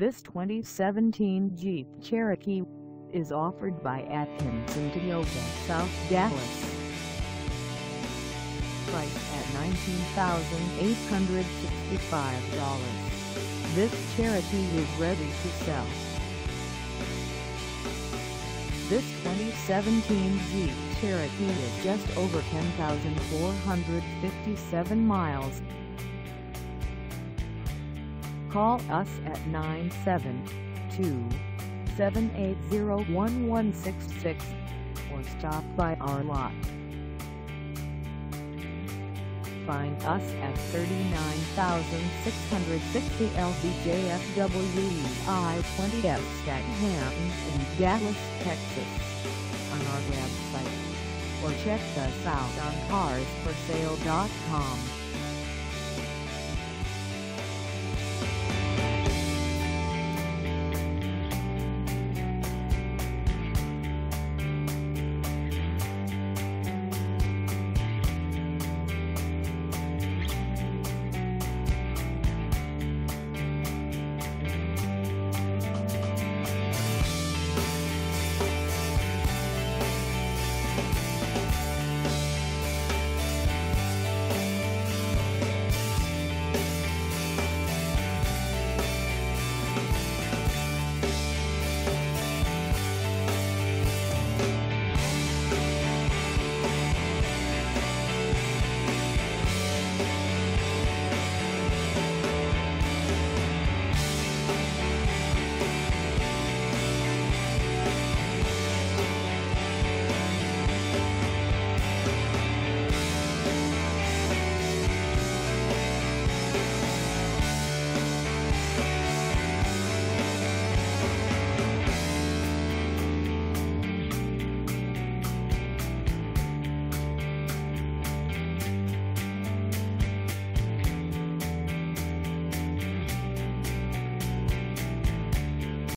This 2017 Jeep Cherokee is offered by Atkinson Toyota South Dallas. Price at $19,865. This Cherokee is ready to sell. This 2017 Jeep Cherokee is just over 10,457 miles. Call us at 972-780-1166 or stop by our lot. Find us at 39660 LBJSW I-20F Stagnant in Dallas, Texas on our website or check us out on carsforsale.com.